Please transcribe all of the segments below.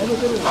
어느 때는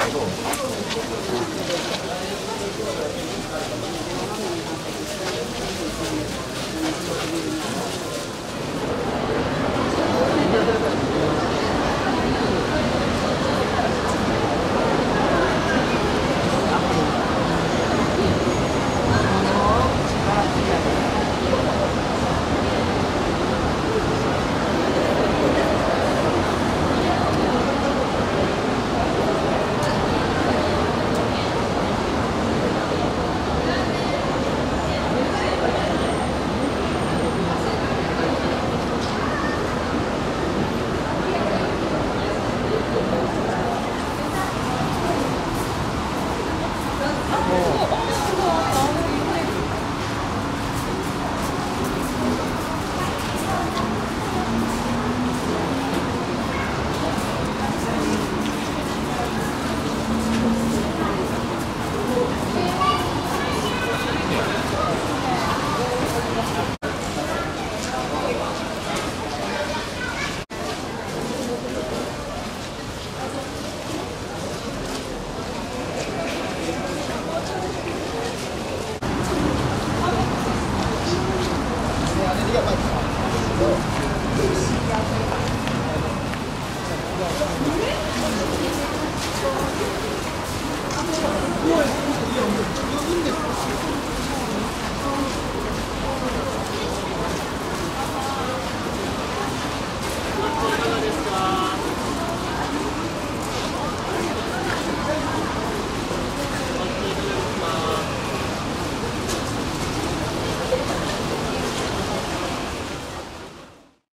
Ой.